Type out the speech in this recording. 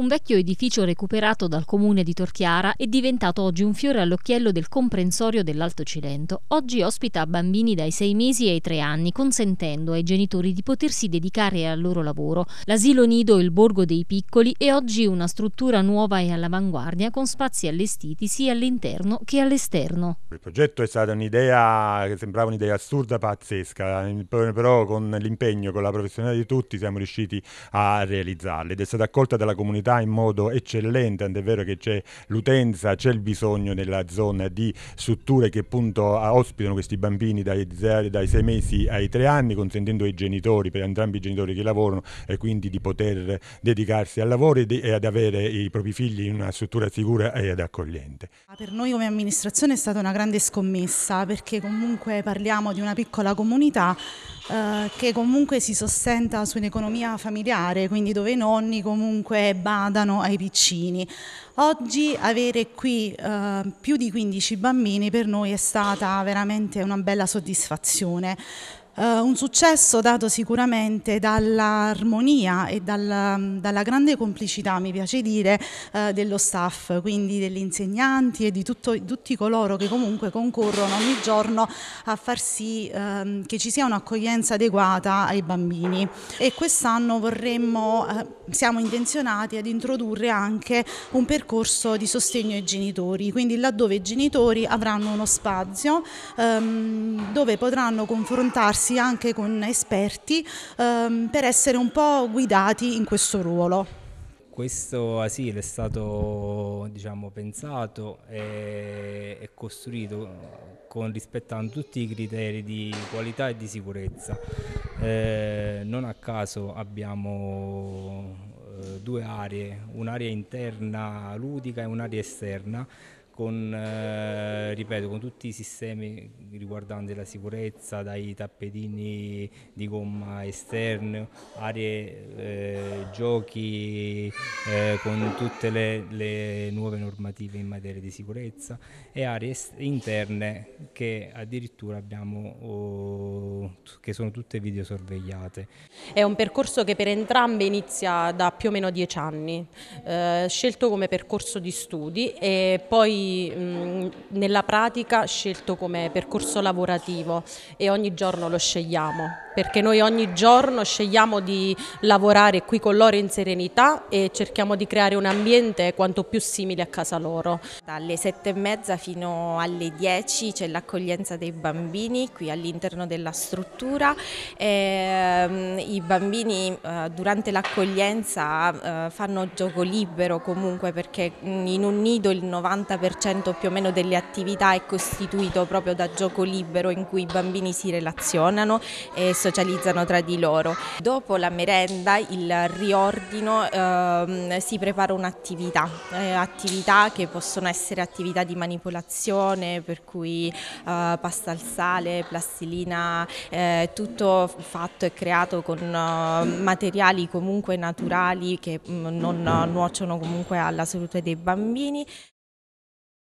Un vecchio edificio recuperato dal comune di Torchiara è diventato oggi un fiore all'occhiello del comprensorio dell'Alto Cilento. Oggi ospita bambini dai sei mesi ai tre anni, consentendo ai genitori di potersi dedicare al loro lavoro. L'asilo nido Il Borgo dei Piccoli è oggi una struttura nuova e all'avanguardia con spazi allestiti sia all'interno che all'esterno. Il progetto è stata un'idea che sembrava un'idea assurda, pazzesca, però con l'impegno, con la professionalità di tutti siamo riusciti a realizzarla ed è stata accolta dalla comunità comunità in modo eccellente, tant'è vero che c'è l'utenza, c'è il bisogno nella zona di strutture che appunto ospitano questi bambini dai, dai sei mesi ai tre anni, consentendo ai genitori, per entrambi i genitori che lavorano, e quindi di poter dedicarsi al lavoro e ad avere i propri figli in una struttura sicura ed accogliente. Per noi come amministrazione è stata una grande scommessa perché comunque parliamo di una piccola comunità eh, che comunque si sostenta su un'economia familiare, quindi dove i nonni comunque badano ai piccini. Oggi avere qui eh, più di 15 bambini per noi è stata veramente una bella soddisfazione. Uh, un successo dato sicuramente dall'armonia e dal, dalla grande complicità, mi piace dire, uh, dello staff, quindi degli insegnanti e di tutto, tutti coloro che comunque concorrono ogni giorno a far sì uh, che ci sia un'accoglienza adeguata ai bambini. E quest'anno vorremmo, eh, siamo intenzionati ad introdurre anche un percorso di sostegno ai genitori, quindi laddove i genitori avranno uno spazio um, dove potranno confrontarsi confrontarsi anche con esperti ehm, per essere un po' guidati in questo ruolo. Questo asilo è stato diciamo, pensato e, e costruito con, rispettando tutti i criteri di qualità e di sicurezza. Eh, non a caso abbiamo eh, due aree, un'area interna ludica e un'area esterna con, eh, ripeto, con tutti i sistemi riguardanti la sicurezza, dai tappetini di gomma esterni, aree eh, giochi eh, con tutte le, le, nuove normative in materia di sicurezza e aree interne che addirittura abbiamo, oh, che sono tutte videosorvegliate. È un percorso che per entrambe inizia da più o meno dieci anni, eh, scelto come percorso di studi e poi mh, nella pratica scelto come percorso lavorativo e ogni giorno lo scegliamo perché noi ogni giorno scegliamo di lavorare qui con loro in serenità e cerchiamo di creare un ambiente quanto più simile a casa loro. Dalle sette e mezza fino alle dieci c'è l'accoglienza dei bambini qui all'interno della struttura. E, ehm, I bambini eh, durante l'accoglienza eh, fanno gioco libero comunque perché in un nido il 90% più o meno delle attività è costituito proprio da gioco libero in cui i bambini si relazionano e socializzano tra di loro. Dopo la merenda, il riordino, ehm, si prepara un'attività, eh, attività che possono essere attività di manipolazione, per cui eh, pasta al sale, plastilina, eh, tutto fatto e creato con eh, materiali comunque naturali che mh, mm, non nuociono comunque alla salute dei bambini.